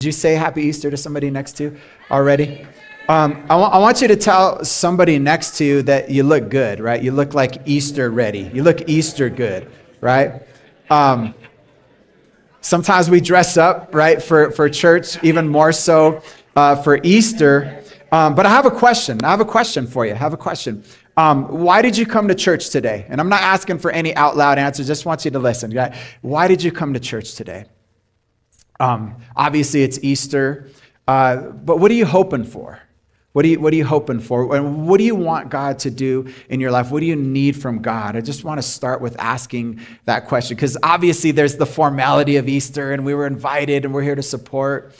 Did you say Happy Easter to somebody next to you already? Um, I, w- I want you to tell somebody next to you that you look good, right? You look like Easter ready. You look Easter good, right? Um, sometimes we dress up, right, for, for church, even more so uh, for Easter. Um, but I have a question. I have a question for you. I have a question. Um, why did you come to church today? And I'm not asking for any out loud answers, just want you to listen. Why did you come to church today? Um, obviously, it's Easter, uh, but what are you hoping for? What are, you, what are you hoping for? And what do you want God to do in your life? What do you need from God? I just want to start with asking that question because obviously there's the formality of Easter and we were invited and we're here to support.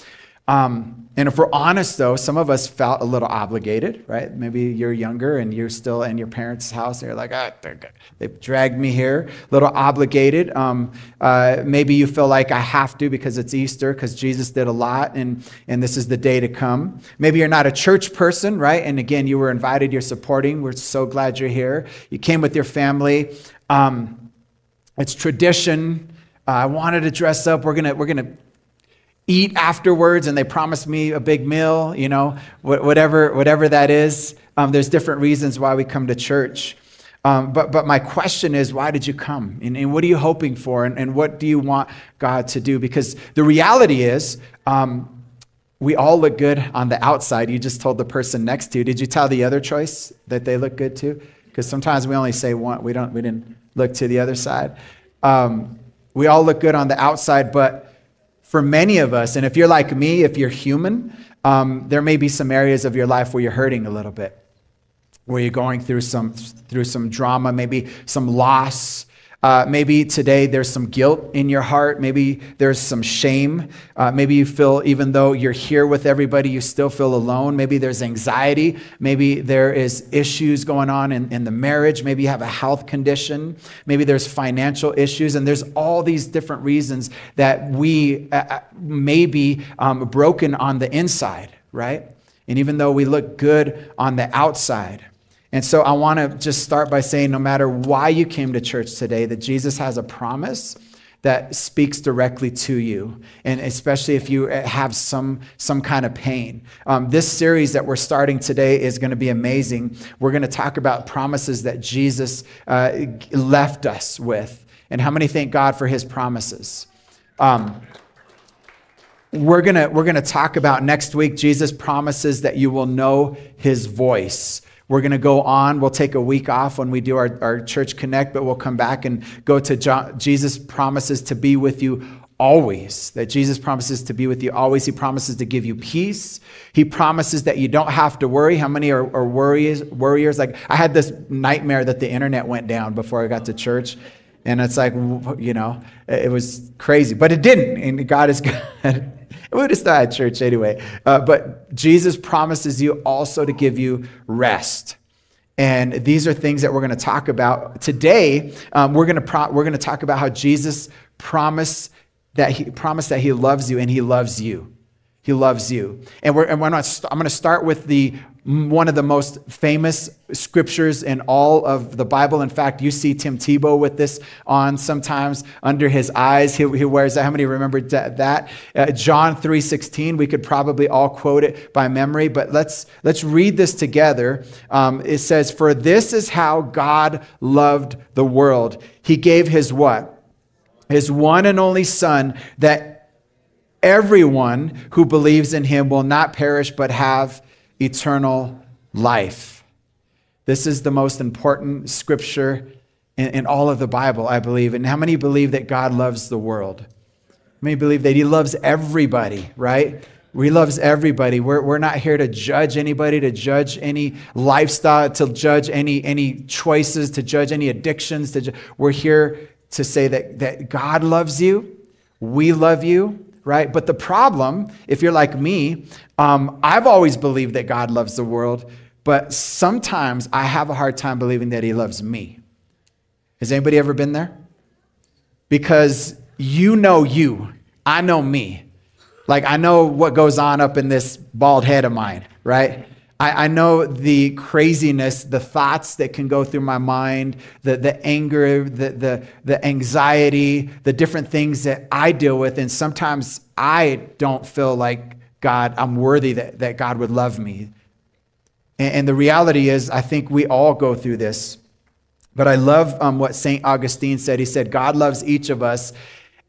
Um, and if we're honest, though, some of us felt a little obligated, right? Maybe you're younger and you're still in your parents' house and you're like, ah, they've dragged me here, a little obligated. Um, uh, maybe you feel like I have to because it's Easter, because Jesus did a lot and, and this is the day to come. Maybe you're not a church person, right? And again, you were invited, you're supporting. We're so glad you're here. You came with your family. Um, it's tradition. Uh, I wanted to dress up. We're gonna we're gonna eat afterwards and they promise me a big meal, you know, whatever, whatever that is. Um, there's different reasons why we come to church. Um, but, but my question is, why did you come? And, and what are you hoping for? And, and, what do you want God to do? Because the reality is, um, we all look good on the outside. You just told the person next to you. Did you tell the other choice that they look good too? Because sometimes we only say one. We don't. We didn't look to the other side. Um, we all look good on the outside, but for many of us, and if you're like me, if you're human, um, there may be some areas of your life where you're hurting a little bit, where you're going through some through some drama, maybe some loss, uh, maybe today there's some guilt in your heart. Maybe there's some shame. Uh, maybe you feel, even though you're here with everybody, you still feel alone. Maybe there's anxiety. Maybe there is issues going on in, in the marriage. Maybe you have a health condition. Maybe there's financial issues. And there's all these different reasons that we uh, uh may be um, broken on the inside, right? And even though we look good on the outside, and so I want to just start by saying no matter why you came to church today, that Jesus has a promise that speaks directly to you, and especially if you have some, some kind of pain. Um, this series that we're starting today is going to be amazing. We're going to talk about promises that Jesus uh, left us with, and how many thank God for his promises. Um, we're going to we're gonna talk about next week Jesus promises that you will know his voice. We're going to go on. We'll take a week off when we do our, our church connect, but we'll come back and go to John, Jesus promises to be with you always. That Jesus promises to be with you always. He promises to give you peace. He promises that you don't have to worry. How many are, are worriers, worriers? Like I had this nightmare that the internet went down before I got to church. And it's like, you know, it was crazy, but it didn't. And God is good. We would have still had church anyway. Uh, but Jesus promises you also to give you rest. And these are things that we're going to talk about today. Um, we're going to pro- we're going to talk about how Jesus promised that he promised that he loves you and he loves you. He loves you. And we're, and we're not, I'm going to start with the one of the most famous scriptures in all of the Bible. In fact, you see Tim Tebow with this on sometimes under his eyes. He, he wears that. How many remember that? Uh, John 3.16, we could probably all quote it by memory, but let's, let's read this together. Um, it says, For this is how God loved the world. He gave his what? His one and only son that everyone who believes in him will not perish but have eternal life. This is the most important scripture in, in, all of the Bible, I believe. And how many believe that God loves the world? How many believe that He loves everybody, right? He loves everybody. We're, we're not here to judge anybody, to judge any lifestyle, to judge any, any choices, to judge any addictions. To ju- we're here to say that, that God loves you, we love you, right? But the problem, if you're like me, um, I've always believed that God loves the world, but sometimes I have a hard time believing that He loves me. Has anybody ever been there? Because you know you, I know me. Like I know what goes on up in this bald head of mine, right? I, I, know the craziness, the thoughts that can go through my mind, the, the anger, the, the, the anxiety, the different things that I deal with. And sometimes I don't feel like God, I'm worthy that, that God would love me. And, and the reality is, I think we all go through this. But I love um, what St. Augustine said. He said, God loves each of us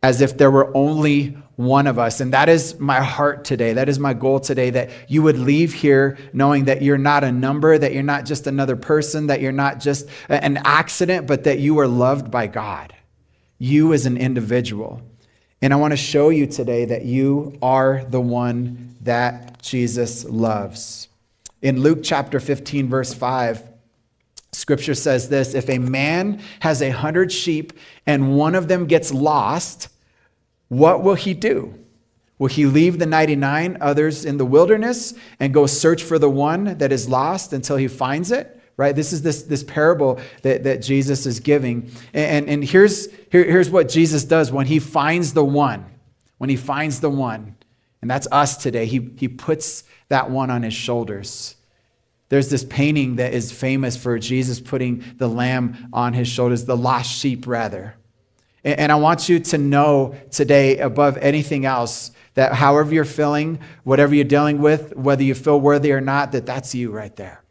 as if there were only one of us. And that is my heart today. That is my goal today that you would leave here knowing that you're not a number, that you're not just another person, that you're not just an accident, but that you are loved by God. You as an individual. And I want to show you today that you are the one that Jesus loves. In Luke chapter 15, verse 5, Scripture says this If a man has a hundred sheep and one of them gets lost, what will he do? Will he leave the 99 others in the wilderness and go search for the one that is lost until he finds it? Right? This is this, this parable that, that Jesus is giving. And, and here's, here, here's what Jesus does when he finds the one. When he finds the one, and that's us today, he, he puts that one on his shoulders. There's this painting that is famous for Jesus putting the lamb on his shoulders, the lost sheep, rather. And I want you to know today, above anything else, that however you're feeling, whatever you're dealing with, whether you feel worthy or not, that that's you right there.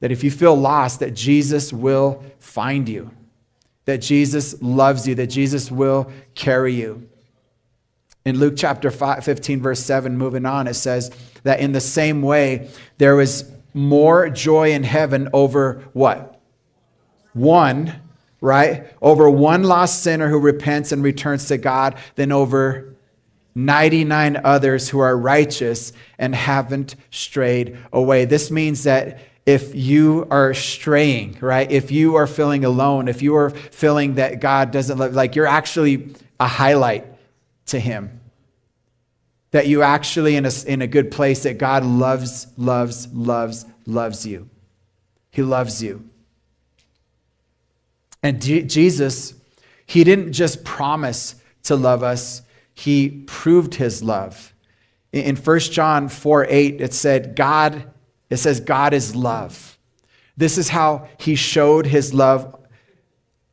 That if you feel lost, that Jesus will find you, that Jesus loves you, that Jesus will carry you. In Luke chapter 5, 15, verse 7, moving on, it says that in the same way, there was more joy in heaven over what? One right? Over one lost sinner who repents and returns to God than over 99 others who are righteous and haven't strayed away. This means that if you are straying, right? If you are feeling alone, if you are feeling that God doesn't love, like you're actually a highlight to Him. That you actually in a, in a good place, that God loves, loves, loves, loves you. He loves you. And D- Jesus, he didn't just promise to love us, he proved his love. In 1 John 4 8, it said, God, it says, God is love. This is how he showed his love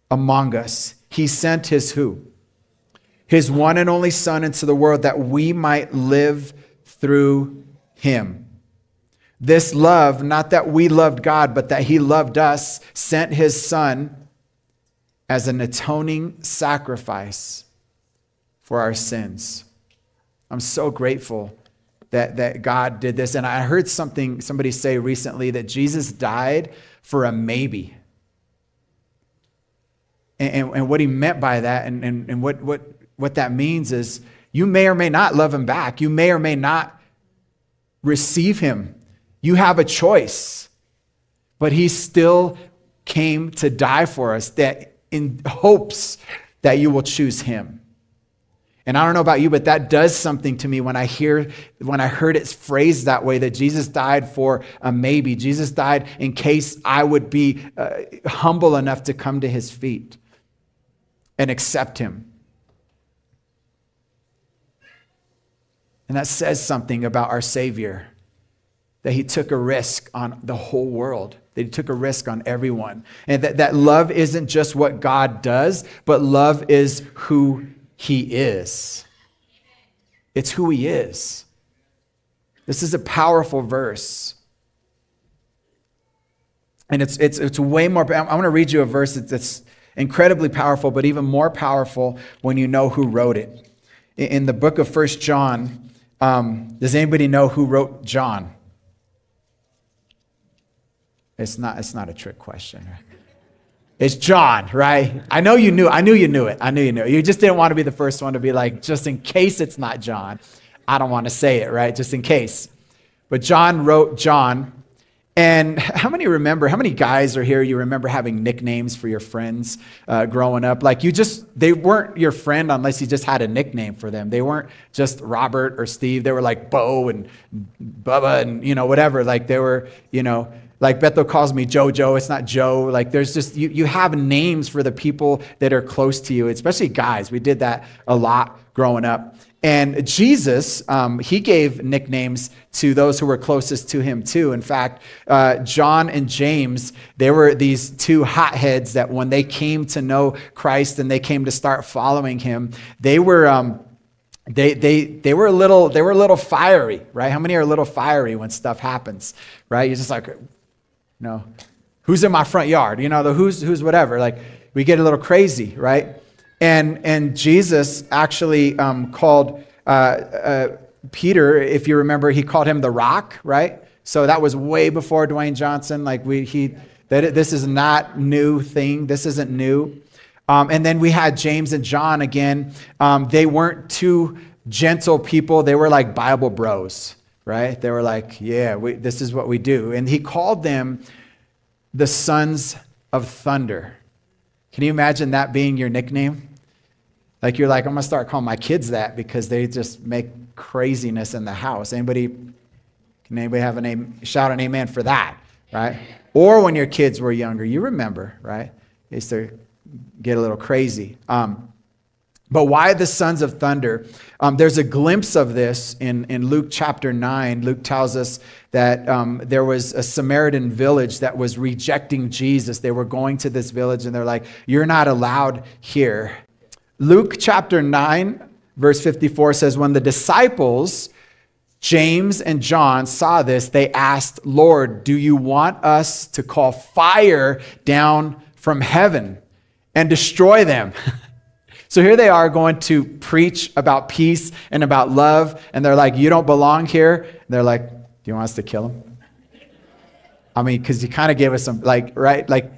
among us. He sent his who? His one and only Son into the world that we might live through him. This love, not that we loved God, but that he loved us, sent his Son as an atoning sacrifice for our sins. I'm so grateful that, that God did this. And I heard something, somebody say recently that Jesus died for a maybe. And, and, and what he meant by that and, and, and what, what, what that means is you may or may not love him back. You may or may not receive him. You have a choice. But he still came to die for us that in hopes that you will choose him. And I don't know about you, but that does something to me when I hear, when I heard it phrased that way that Jesus died for a maybe. Jesus died in case I would be uh, humble enough to come to his feet and accept him. And that says something about our Savior that he took a risk on the whole world that he took a risk on everyone. And that, that love isn't just what God does, but love is who he is. It's who he is. This is a powerful verse. And it's, it's, it's way more. I want to read you a verse that's incredibly powerful, but even more powerful when you know who wrote it. In the book of First John, um, does anybody know who wrote John? It's not, it's not a trick question. It's John, right? I know you knew. I knew you knew it. I knew you knew it. You just didn't want to be the first one to be like, just in case it's not John. I don't want to say it, right? Just in case. But John wrote John. And how many remember, how many guys are here you remember having nicknames for your friends uh, growing up? Like you just, they weren't your friend unless you just had a nickname for them. They weren't just Robert or Steve. They were like Bo and Bubba and, you know, whatever. Like they were, you know, like Bethel calls me Jojo, it's not Joe. Like there's just, you, you have names for the people that are close to you, especially guys. We did that a lot growing up. And Jesus, um, he gave nicknames to those who were closest to him too. In fact, uh, John and James, they were these two hotheads that when they came to know Christ and they came to start following him, they were. Um, they, they, they were a little they were a little fiery right how many are a little fiery when stuff happens right you're just like you know who's in my front yard you know the who's who's whatever like we get a little crazy right and, and Jesus actually um, called uh, uh, Peter, if you remember, he called him the rock, right? So that was way before Dwayne Johnson. Like we, he, that this is not new thing. This isn't new. Um, and then we had James and John again. Um, they weren't two gentle people. They were like Bible bros, right? They were like, yeah, we, this is what we do. And he called them the sons of thunder. Can you imagine that being your nickname? Like you're like, I'm gonna start calling my kids that because they just make craziness in the house. Anybody can anybody have a name shout an amen for that, right? Or when your kids were younger, you remember, right? They used to get a little crazy. Um, but why the sons of thunder? Um, there's a glimpse of this in, in Luke chapter 9. Luke tells us that um, there was a Samaritan village that was rejecting Jesus. They were going to this village and they're like, You're not allowed here. Luke chapter 9, verse 54 says, When the disciples, James and John, saw this, they asked, Lord, do you want us to call fire down from heaven and destroy them? So here they are going to preach about peace and about love, and they're like, You don't belong here. And they're like, Do you want us to kill them? I mean, because you kind of gave us some, like, right? Like,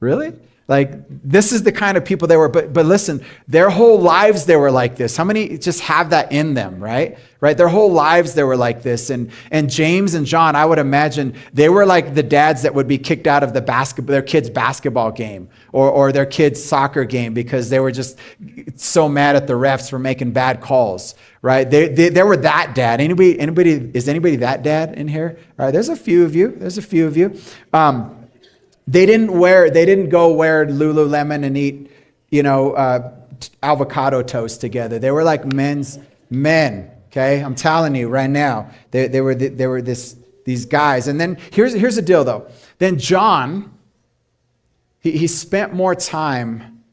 really? Like, this is the kind of people they were. But, but listen, their whole lives they were like this. How many just have that in them, right? Right? Their whole lives they were like this. And, and James and John, I would imagine, they were like the dads that would be kicked out of the basketball, their kids' basketball game or, or their kids' soccer game because they were just so mad at the refs for making bad calls, right? They, they, they were that dad. Anybody, anybody, is anybody that dad in here? All right, there's a few of you. There's a few of you. Um, they didn't wear, they didn't go wear Lululemon and eat, you know, uh, avocado toast together. They were like men's men. Okay, I'm telling you right now, they, they were they were this these guys. And then here's here's the deal though. Then John, he, he spent more time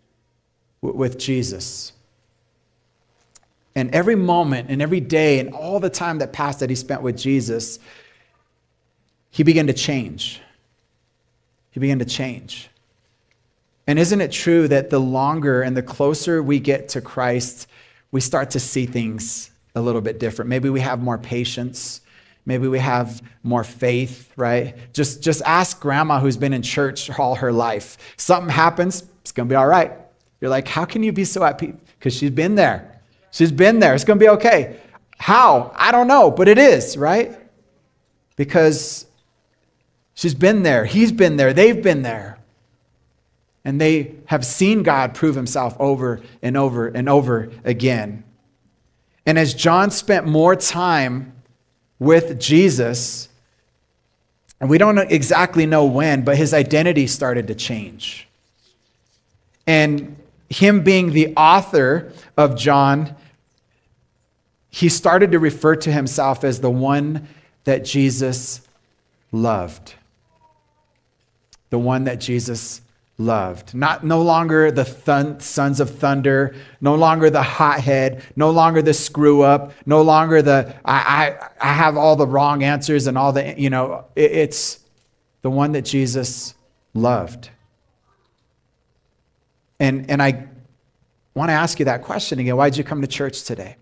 with Jesus. And every moment and every day and all the time that passed that he spent with Jesus, he began to change he began to change. And isn't it true that the longer and the closer we get to Christ, we start to see things a little bit different? Maybe we have more patience. Maybe we have more faith, right? Just, just ask grandma who's been in church all her life. Something happens, it's going to be all right. You're like, how can you be so at peace? Because she's been there. She's been there. It's going to be okay. How? I don't know, but it is, right? Because She's been there. He's been there. They've been there. And they have seen God prove himself over and over and over again. And as John spent more time with Jesus, and we don't exactly know when, but his identity started to change. And him being the author of John, he started to refer to himself as the one that Jesus loved the one that Jesus loved. Not no longer the thun- sons of thunder, no longer the hothead, no longer the screw up, no longer the I, I, I have all the wrong answers and all the you know it, it's the one that Jesus loved. And and I want to ask you that question again. Why did you come to church today?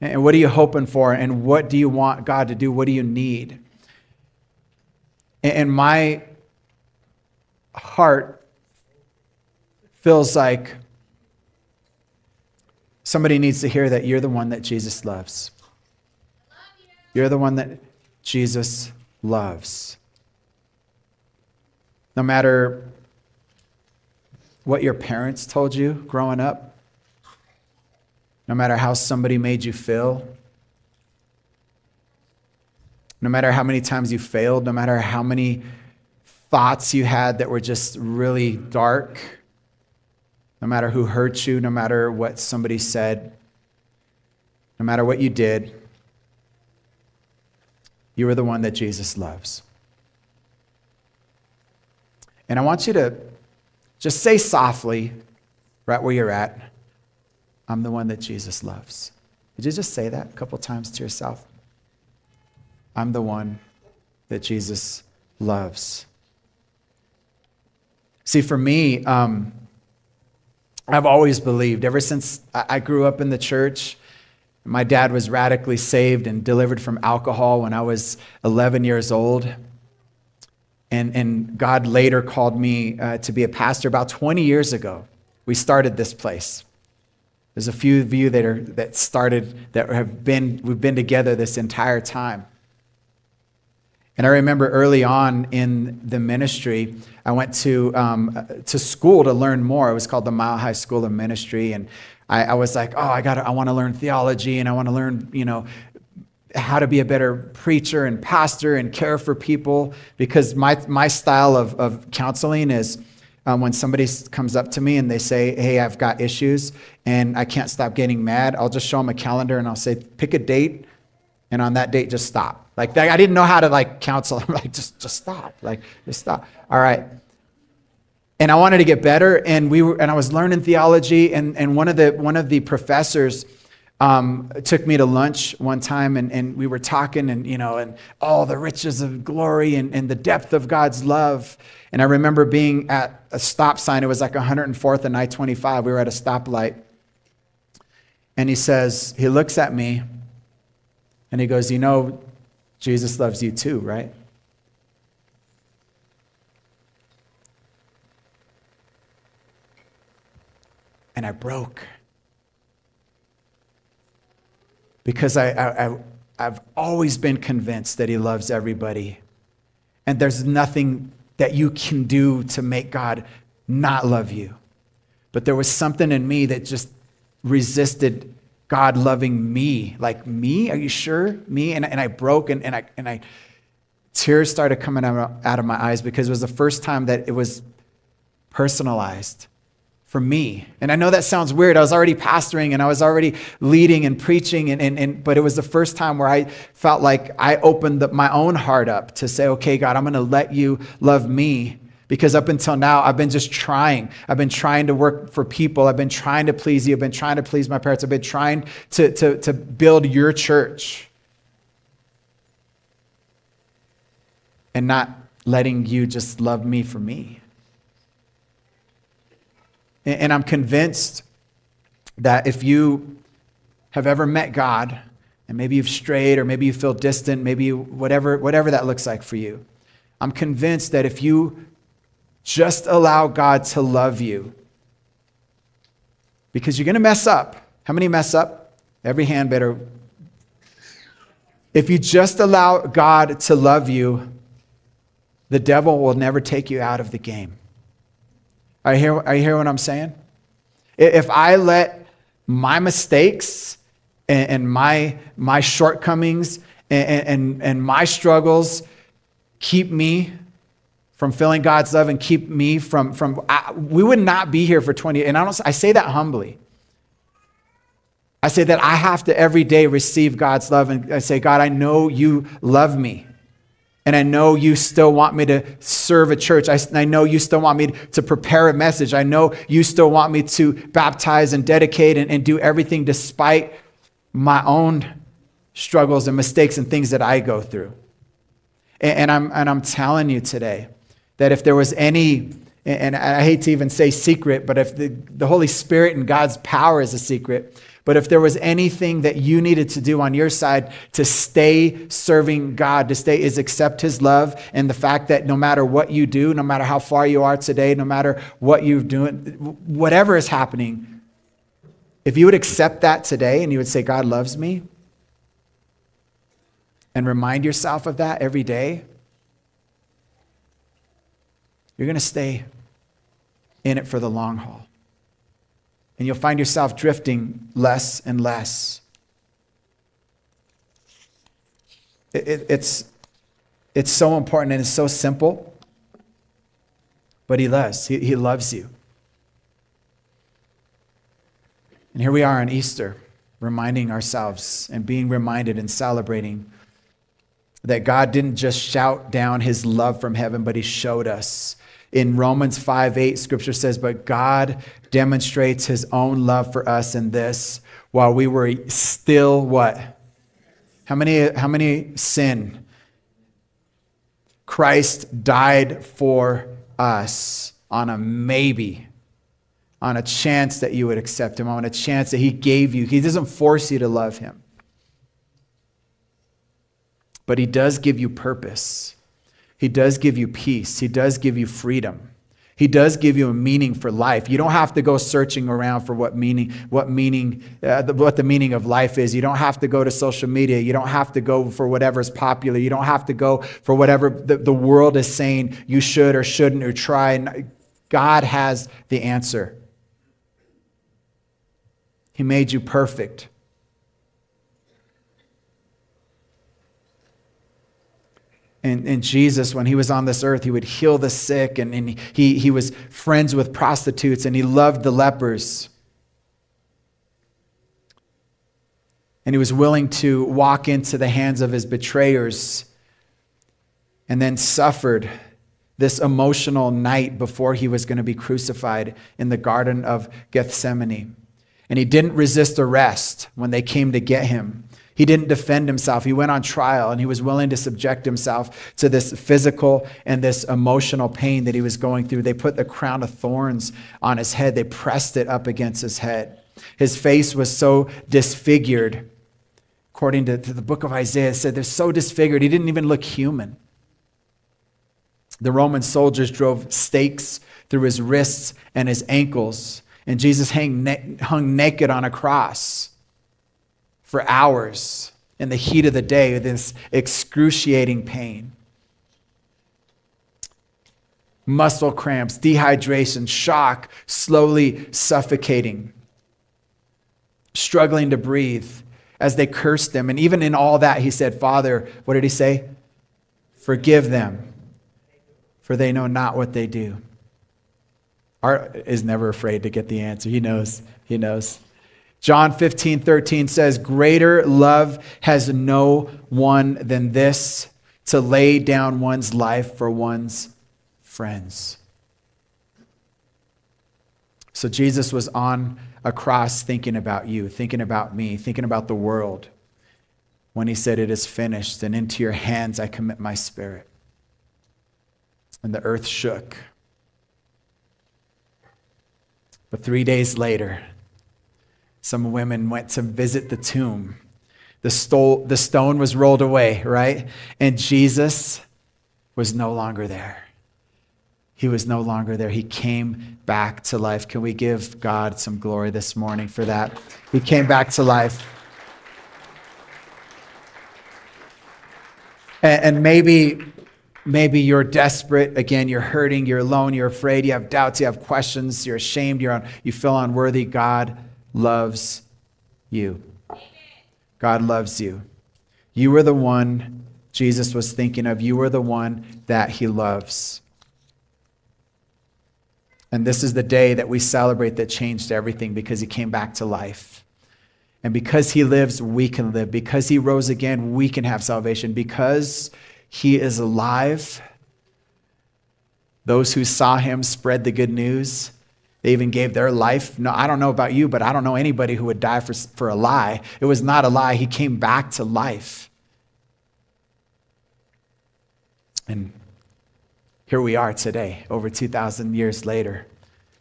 And what are you hoping for? And what do you want God to do? What do you need? And my heart feels like somebody needs to hear that you're the one that Jesus loves. You're the one that Jesus loves. No matter what your parents told you growing up, no matter how somebody made you feel, no matter how many times you failed, no matter how many thoughts you had that were just really dark, no matter who hurt you, no matter what somebody said, no matter what you did, you are the one that Jesus loves. And I want you to just say softly, right where you're at, I'm the one that Jesus loves. Did you just say that a couple times to yourself? I'm the one that Jesus loves. See, for me, um, I've always believed, ever since I grew up in the church, my dad was radically saved and delivered from alcohol when I was 11 years old. And, and God later called me uh, to be a pastor about 20 years ago. We started this place. There's a few of you that, are, that started, that have been, we've been together this entire time. And I remember early on in the ministry, I went to, um, to school to learn more. It was called the Mile High School of Ministry. And I, I was like, oh, I got I want to learn theology and I want to learn, you know, how to be a better preacher and pastor and care for people because my, my style of, of counseling is um, when somebody comes up to me and they say, Hey, I've got issues and I can't stop getting mad, I'll just show them a calendar and I'll say, Pick a date and on that date, just stop. Like I didn't know how to like counsel. I'm like, just just stop. Like just stop. All right. And I wanted to get better, and we were, and I was learning theology, and, and one of the one of the professors um, took me to lunch one time, and, and we were talking, and you know, and all the riches of glory and, and the depth of God's love. And I remember being at a stop sign. It was like 104th and I-25. We were at a stoplight, and he says, he looks at me, and he goes, "You know, Jesus loves you too, right? And I broke. Because I, I, I, I've always been convinced that He loves everybody. And there's nothing that you can do to make God not love you. But there was something in me that just resisted God loving me. Like, me? Are you sure? Me? And, and I broke and, and, I, and I, tears started coming out, of my eyes because it was the first time that it was personalized for me. And I know that sounds weird. I was already pastoring and I was already leading and preaching, and, and, and, but it was the first time where I felt like I opened the, my own heart up to say, okay, God, I'm going to let you love me because up until now, I've been just trying. I've been trying to work for people. I've been trying to please you. I've been trying to please my parents. I've been trying to, to, to build your church. And not letting you just love me for me. And, and I'm convinced that if you have ever met God, and maybe you've strayed, or maybe you feel distant, maybe whatever, whatever that looks like for you, I'm convinced that if you just allow God to love you. Because you're going to mess up. How many mess up? Every hand better. If you just allow God to love you, the devil will never take you out of the game. Are you hear, are you hear what I'm saying? If I let my mistakes and, my, my shortcomings and, and, and my struggles keep me from feeling God's love and keep me from, from I, we would not be here for 20 and I, don't, I say that humbly. I say that I have to every day receive God's love and I say, God, I know you love me. And I know you still want me to serve a church. I, I know you still want me to prepare a message. I know you still want me to baptize and dedicate and, and do everything despite my own struggles and mistakes and things that I go through. And, and I'm, and I'm telling you today, that if there was any, and I hate to even say secret, but if the, the Holy Spirit and God's power is a secret, but if there was anything that you needed to do on your side to stay serving God, to stay is accept His love and the fact that no matter what you do, no matter how far you are today, no matter what you're doing, whatever is happening, if you would accept that today and you would say, God loves me, and remind yourself of that every day, you're going to stay in it for the long haul. And you'll find yourself drifting less and less. It, it, it's, it's so important and it's so simple, but He loves. He, he loves you. And here we are on Easter. reminding ourselves and being reminded and celebrating that God didn't just shout down his love from heaven, but he showed us. In Romans 5 8, scripture says, But God demonstrates his own love for us in this while we were still what? How many, how many sin? Christ died for us on a maybe, on a chance that you would accept him, on a chance that he gave you. He doesn't force you to love him, but he does give you purpose. He does give you peace. He does give you freedom. He does give you a meaning for life. You don't have to go searching around for what meaning, what meaning, uh, the, what the meaning of life is. You don't have to go to social media. You don't have to go for whatever is popular. You don't have to go for whatever the, the world is saying you should or shouldn't or try. God has the answer. He made you perfect. And, and, Jesus, when he was on this earth, he would heal the sick, and, and he, he was friends with prostitutes, and he loved the lepers. And he was willing to walk into the hands of his betrayers and then suffered this emotional night before he was going to be crucified in the Garden of Gethsemane. And he didn't resist arrest when they came to get him. He didn't defend himself. He went on trial and he was willing to subject himself to this physical and this emotional pain that he was going through. They put the crown of thorns on his head, they pressed it up against his head. His face was so disfigured. According to, to the book of Isaiah, said they're so disfigured, he didn't even look human. The Roman soldiers drove stakes through his wrists and his ankles, and Jesus hung naked on a cross for hours in the heat of the day with this excruciating pain. Muscle cramps, dehydration, shock, slowly suffocating, struggling to breathe as they cursed them. And even in all that, he said, Father, what did he say? Forgive them, for they know not what they do. Art is never afraid to get the answer. He knows. He knows. John 15, 13 says, Greater love has no one than this to lay down one's life for one's friends. So Jesus was on a cross thinking about you, thinking about me, thinking about the world when he said, It is finished, and into your hands I commit my spirit. And the earth shook. But three days later, some women went to visit the tomb. The, stole, the stone was rolled away, right? And Jesus was no longer there. He was no longer there. He came back to life. Can we give God some glory this morning for that? He came back to life. And, maybe, maybe you're desperate. Again, you're hurting, you're alone, you're afraid, you have doubts, you have questions, you're ashamed, you're on, you feel unworthy. God loves you. God loves you. You are the one Jesus was thinking of. You are the one that he loves. And this is the day that we celebrate that changed everything because he came back to life. And because he lives, we can live. Because he rose again, we can have salvation. Because he is alive, those who saw him spread the good news. They even gave their life. No, I don't know about you, but I don't know anybody who would die for, for a lie. It was not a lie. He came back to life. And here we are today, over 2,000 years later.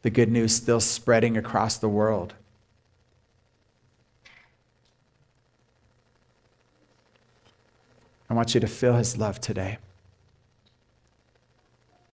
The good news still spreading across the world. I want you to feel his love today.